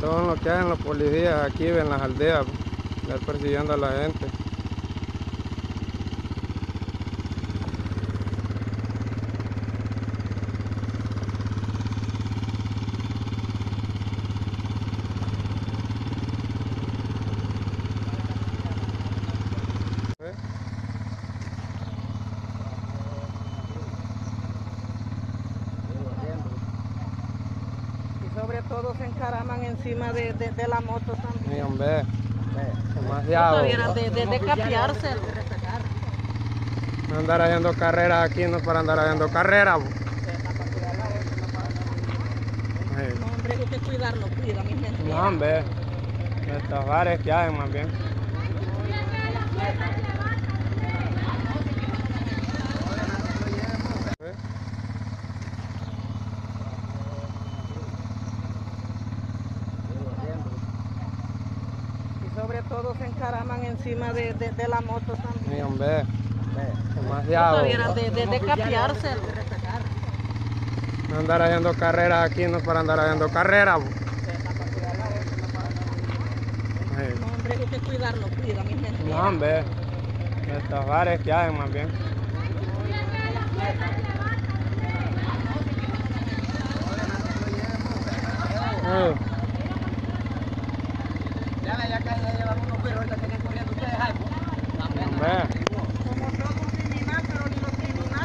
Es lo que hacen los policías aquí en las aldeas, andar persiguiendo a la gente. Sobre todo se encaraman encima de, de, de la moto también. Sí, hombre. Demasiado. Tuvieran de, de. No andar haciendo carreras aquí, no es para andar haciendo carreras. No, hombre, hay que cuidarlo, cuida, mi gente. No, hombre. Estos bares que hay más bien. Sobre todo se encaraman encima de, de, de la moto también. Hombre. Demasiado. Tuvieran de, de, de. No andar haciendo carreras aquí, no es para andar haciendo carreras. No, hombre, hay que cuidarlo, cuida, mi gente. No, hombre. Estos bares que hay más bien. Sí. Nah.